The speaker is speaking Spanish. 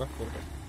Va, perfecto.